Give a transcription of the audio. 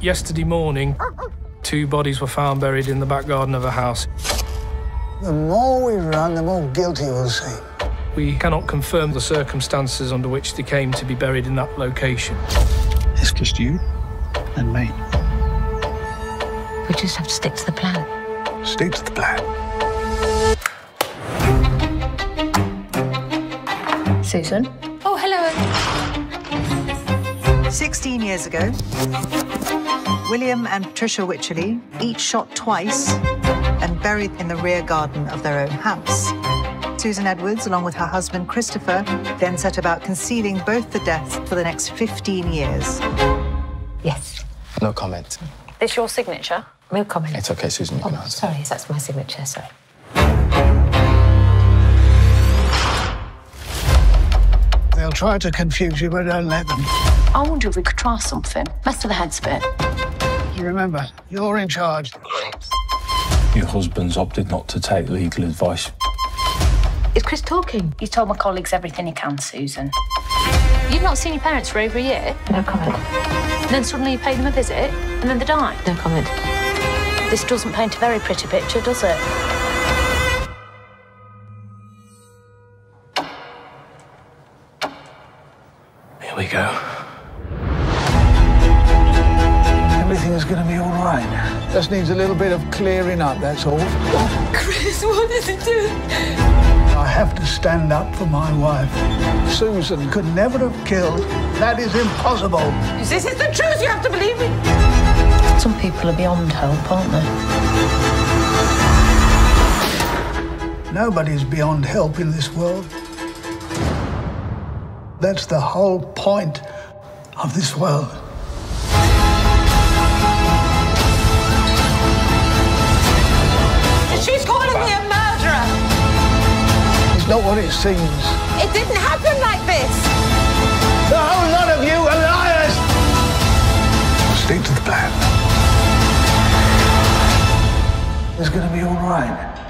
Yesterday morning, two bodies were found buried in the back garden of a house. The more we run, the more guilty we'll seem. We cannot confirm the circumstances under which they came to be buried in that location. It's just you and me. We just have to stick to the plan. Stick to the plan. Susan? Oh, hello. 16 years ago, William and Patricia Wycherley each shot twice and buried in the rear garden of their own house. Susan Edwards, along with her husband Christopher, then set about concealing both the deaths for the next 15 years. Yes. No comment. This your signature? No comment. It's okay, Susan. You can Oh, answer. sorry, that's my signature, sorry. Try to confuse you, but don't let them. I wonder if we could try something. Mess with the heads a bit. You remember, you're in charge. Your husband's opted not to take legal advice. Is Chris talking? He's told my colleagues everything he can, Susan. You've not seen your parents for over a year, No comment. and then suddenly you pay them a visit, and then they die. No comment. This doesn't paint a very pretty picture, does it? Here we go. Everything is going to be all right. Just needs a little bit of clearing up, that's all. Oh, Chris, what is he doing? I have to stand up for my wife. Susan could never have killed. That is impossible. This is the truth. You have to believe it. Some people are beyond help, aren't they? Nobody's beyond help in this world. That's the whole point of this world. She's calling me a murderer. It's not what it seems. It didn't happen like this. The whole lot of you are liars! Stick to the plan. It's gonna be all right.